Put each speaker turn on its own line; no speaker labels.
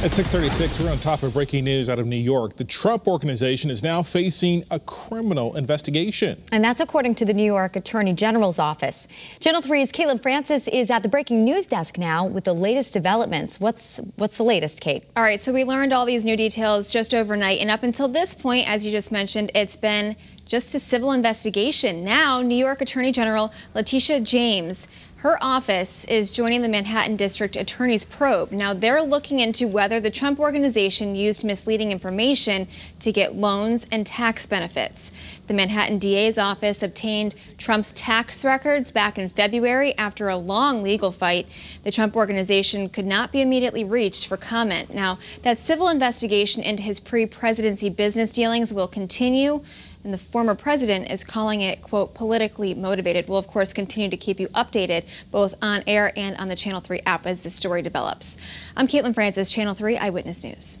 At 636, we're on top of breaking news out of New York. The Trump Organization is now facing a criminal investigation.
And that's according to the New York Attorney General's office. Channel 3's Caitlin Francis is at the breaking news desk now with the latest developments. What's what's the latest, Kate?
All right, so we learned all these new details just overnight. And up until this point, as you just mentioned, it's been just a civil investigation. Now, New York Attorney General Letitia James, her office is joining the Manhattan District Attorney's probe. Now, they're looking into whether the Trump organization used misleading information to get loans and tax benefits. The Manhattan DA's office obtained Trump's tax records back in February after a long legal fight. The Trump organization could not be immediately reached for comment. Now, that civil investigation into his pre-presidency business dealings will continue and the former president is calling it, quote, politically motivated. We'll, of course, continue to keep you updated both on air and on the Channel 3 app as the story develops. I'm Caitlin Francis, Channel 3 Eyewitness News.